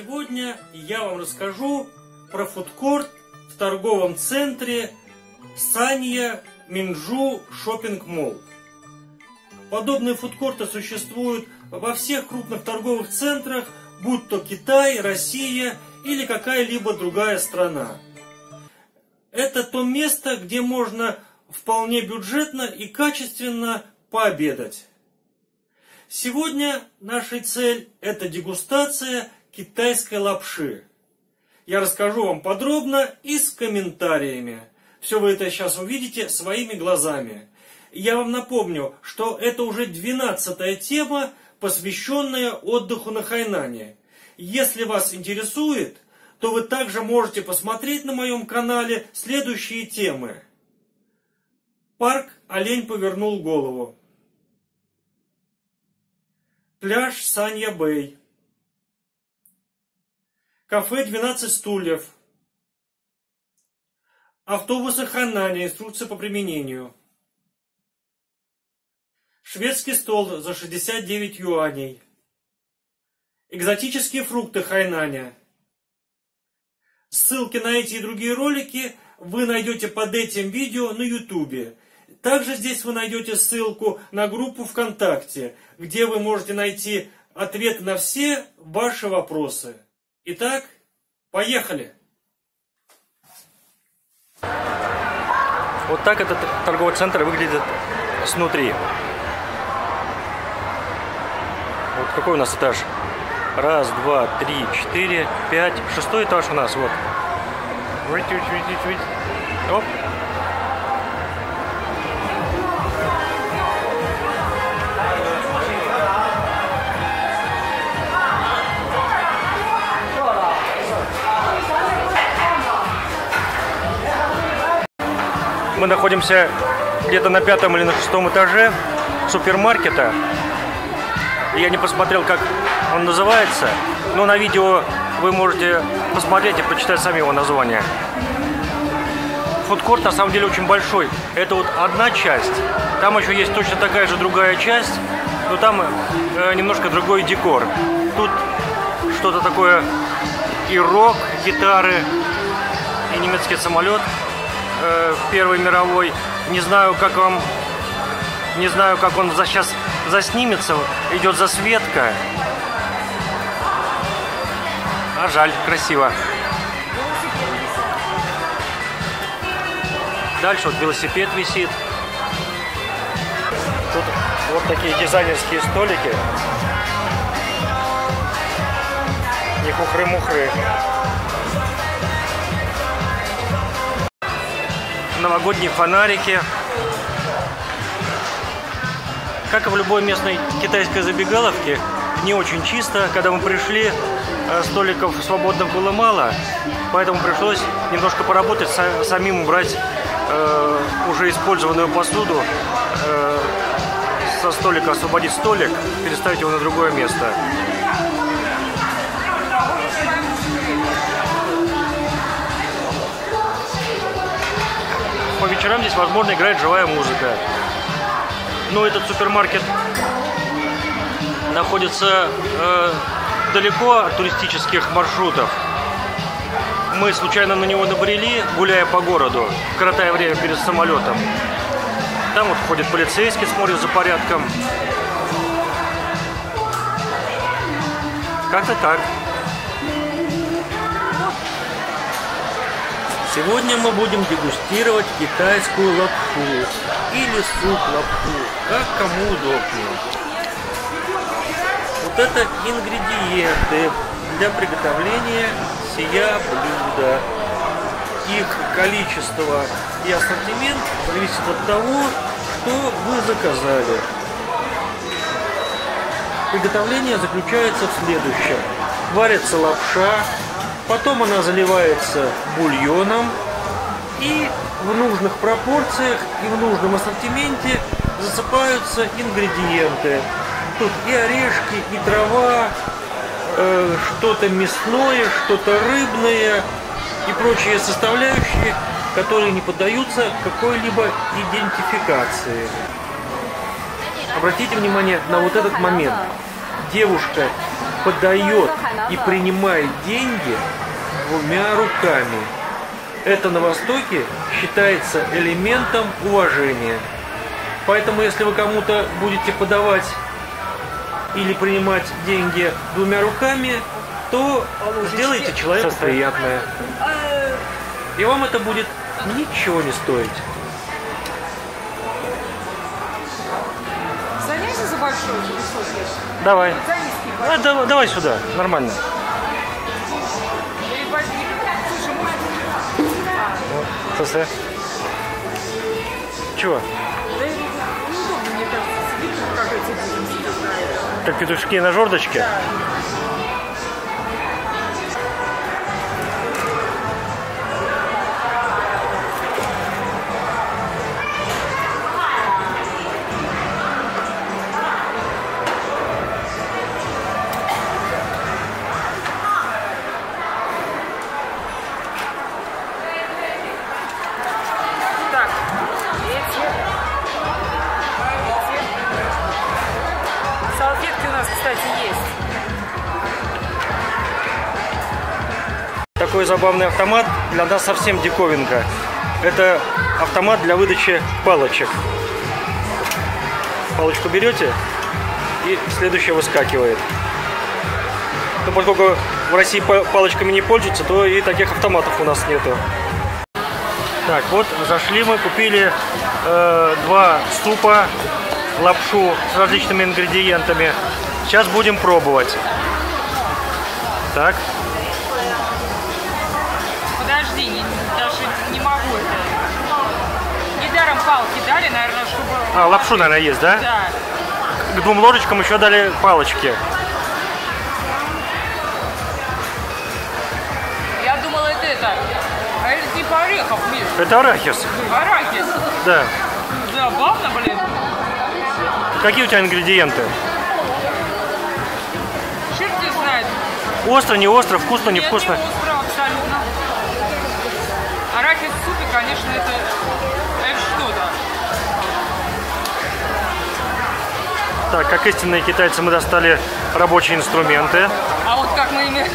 Сегодня я вам расскажу про фудкорт в торговом центре Санья Минджу Shopping Mall. Подобные фудкорты существуют во всех крупных торговых центрах, будь то Китай, Россия или какая-либо другая страна. Это то место, где можно вполне бюджетно и качественно пообедать. Сегодня наша цель – это дегустация китайской лапши. Я расскажу вам подробно и с комментариями. Все вы это сейчас увидите своими глазами. Я вам напомню, что это уже двенадцатая тема, посвященная отдыху на Хайнане. Если вас интересует, то вы также можете посмотреть на моем канале следующие темы. Парк «Олень повернул голову». Пляж Санья-Бэй. Кафе 12 стульев. Автобусы Ханани. Инструкция по применению. Шведский стол за 69 юаней. Экзотические фрукты Хайнаня. Ссылки на эти и другие ролики вы найдете под этим видео на YouTube. Также здесь вы найдете ссылку на группу ВКонтакте, где вы можете найти ответы на все ваши вопросы. Итак, поехали! Вот так этот торговый центр выглядит снутри. Вот какой у нас этаж? Раз, два, три, четыре, пять. Шестой этаж у нас, вот. Оп. Мы находимся где-то на пятом или на шестом этаже супермаркета. Я не посмотрел, как он называется, но на видео вы можете посмотреть и почитать сами его название. Фудкорт на самом деле очень большой. Это вот одна часть. Там еще есть точно такая же другая часть, но там э, немножко другой декор. Тут что-то такое и рок, гитары, и немецкий самолет э, Первой мировой. Не знаю, как вам, не знаю, как он за, сейчас заснимется. Идет засветка. А жаль, красиво. Дальше вот велосипед висит. Тут вот такие дизайнерские столики. Не хухры-мухры. Новогодние фонарики. Как и в любой местной китайской забегаловке, не очень чисто. Когда мы пришли, э, столиков свободных было мало, поэтому пришлось немножко поработать, самим убрать э, уже использованную посуду, э, со столика освободить столик, переставить его на другое место. Вечерам здесь, возможно, играет живая музыка. Но этот супермаркет находится э, далеко от туристических маршрутов. Мы случайно на него набрели, гуляя по городу, коротая время перед самолетом. Там вот ходит полицейский, смотрит за порядком. Как-то так. Сегодня мы будем дегустировать китайскую лапшу или суп лапшу, как кому удобнее. Вот это ингредиенты для приготовления сия блюда. Их количество и ассортимент зависит от того, что вы заказали. Приготовление заключается в следующем. Варится лапша, Потом она заливается бульоном и в нужных пропорциях и в нужном ассортименте засыпаются ингредиенты. Тут и орешки, и трава, э, что-то мясное, что-то рыбное и прочие составляющие, которые не поддаются какой-либо идентификации. Обратите внимание на вот этот момент. Девушка подает и принимает деньги двумя руками. Это на Востоке считается элементом уважения. Поэтому, если вы кому-то будете подавать или принимать деньги двумя руками, то сделайте человеку приятное. И вам это будет ничего не стоить. Давай. А, да- давай сюда, нормально. Может, Сосе. Чего? да как петушки на жердочке? Так, Такой забавный автомат для нас совсем диковинка. Это автомат для выдачи палочек. Палочку берете и следующая выскакивает. Но поскольку в России па- палочками не пользуются, то и таких автоматов у нас нету. Так, вот зашли мы, купили э, два супа, лапшу с различными ингредиентами. Сейчас будем пробовать. Так, Подожди, не- даже не могу это. Недаром палки дали, наверное, чтобы... а, лапшу, наверное, есть, да? Да. К двум ложечкам еще дали палочки. Я думала, это это. А это типа орехов, Миш. Это арахис. Арахис. Да. Забавно, блин. Какие у тебя ингредиенты? Черт не знает. Остро, не остро, вкусно, Нет, невкусно. не остро абсолютно. Арахис в супе, конечно, это, это что-то. Так, как истинные китайцы мы достали рабочие инструменты. А вот как мы ими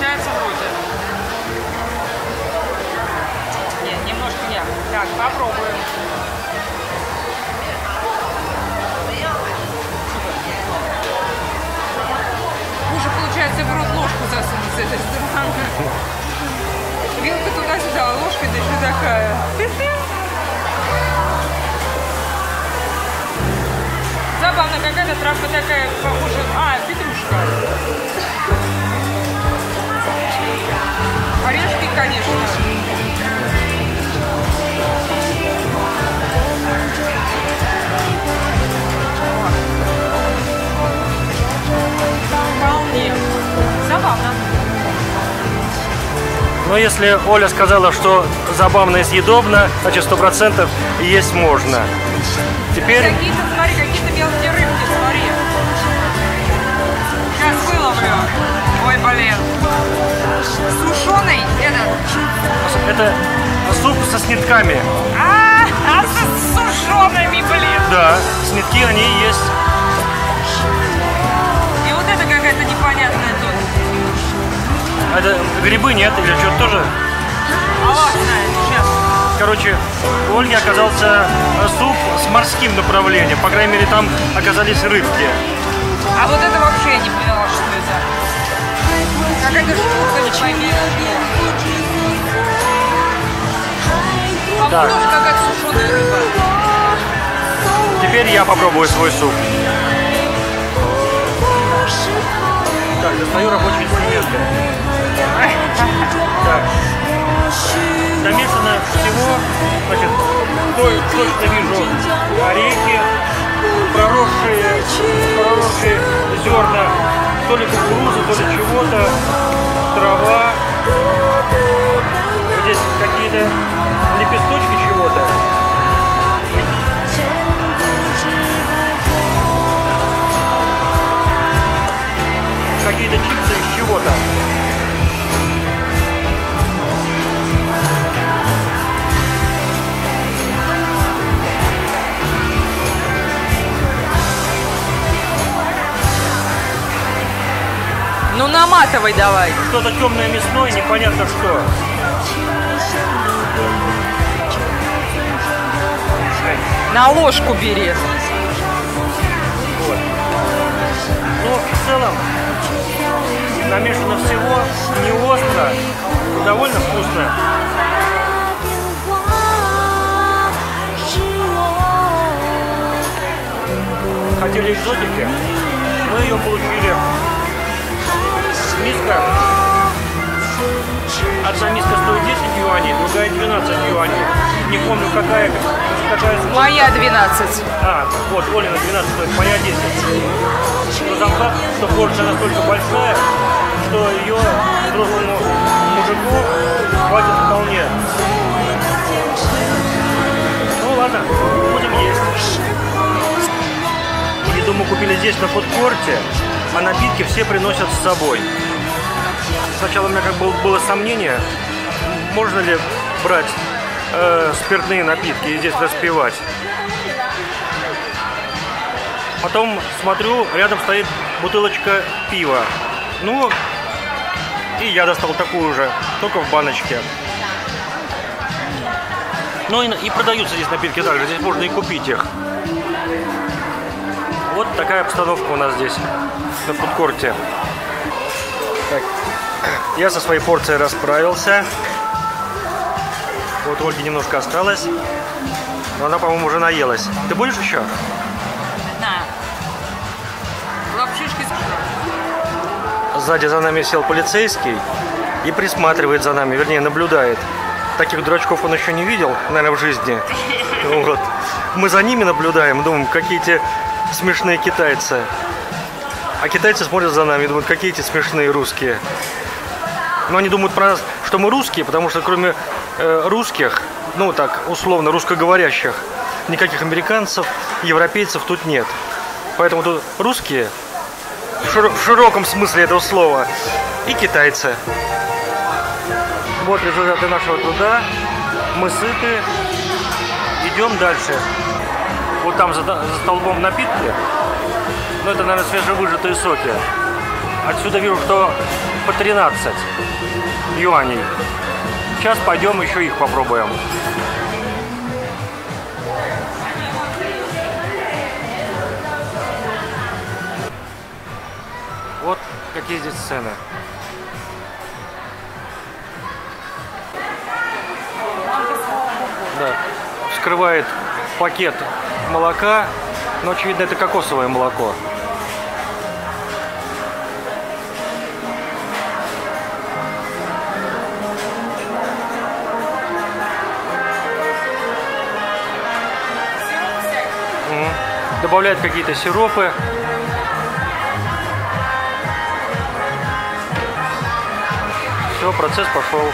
получается вроде. Нет, немножко нет. Так, попробуем. Хуже получается в рот ложку засунуть с этой стороны. Вилка туда-сюда, а ложка да еще такая. Забавно, какая-то травка такая похожа. А, петрушка. Но если Оля сказала, что забавно и съедобно, значит сто процентов есть можно. Теперь Какие-то, смотри, какие-то мелкие рыбки, смотри. Сейчас выловлю. Ой, блин. Сушеный этот. это суп со снитками. А, а с сушеными, блин. Да, снитки они есть. И вот это какая-то непонятная. А это грибы нет или что-то тоже? Короче, у Ольги оказался суп с морским направлением. По крайней мере, там оказались рыбки. А вот это вообще я не поняла, что это. Какая-то штука, не пойми. А тоже какая-то сушеная рыба. Теперь я попробую свой суп. Так, достаю рабочие инструменты. Так. Намешано всего, значит, то- точно вижу орехи, проросшие, проросшие зерна, то ли кукурузы, то ли чего-то, трава. Здесь какие-то лепесточки чего-то. Какие-то чипсы из чего-то. Наматывай давай. Что-то темное мясное, непонятно что. На ложку бери. Вот. Но в целом намешано всего не остро, довольно вкусно. Хотели экзотики, мы ее получили. Миска. Одна миска стоит 10 юаней, другая 12 юаней. Не помню, какая, какая. Моя 12. А, вот, Олина 12 стоит, моя 10. Но сам факт, что порция настолько большая, что ее взрослому мужику хватит вполне. Ну ладно, будем есть. Еду мы купили здесь на фудкорте, а напитки все приносят с собой. Сначала у меня как бы было сомнение, можно ли брать э, спиртные напитки и здесь распивать. Потом смотрю, рядом стоит бутылочка пива. Ну, и я достал такую же, только в баночке. Ну и, и продаются здесь напитки также, здесь можно и купить их. Вот такая обстановка у нас здесь, на фудкорте. Так, я со своей порцией расправился. Вот Ольги немножко осталось. Но она, по-моему, уже наелась. Ты будешь еще? На. Лапшишки Сзади за нами сел полицейский и присматривает за нами, вернее, наблюдает. Таких дурачков он еще не видел, наверное, в жизни. Вот. Мы за ними наблюдаем, думаем, какие те смешные китайцы. А китайцы смотрят за нами и думают, какие эти смешные русские. Но они думают про нас, что мы русские, потому что кроме э, русских, ну так, условно, русскоговорящих, никаких американцев, европейцев тут нет. Поэтому тут русские, в, широ- в широком смысле этого слова, и китайцы. Вот результаты нашего труда. Мы сыты. Идем дальше. Вот там за, за столбом напитки. Ну, это, наверное, свежевыжатые соки. Отсюда вижу, что по 13 юаней. Сейчас пойдем еще их попробуем. Вот какие здесь цены. Да. Вскрывает пакет молока, но очевидно это кокосовое молоко. Добавляет какие-то сиропы. Все, процесс пошел.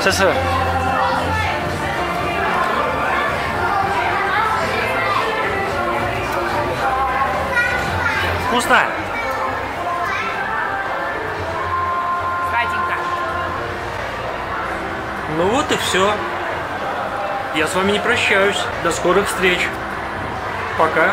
СССР. Вкусно? Сладенько. Ну вот и все. Я с вами не прощаюсь. До скорых встреч. Пока.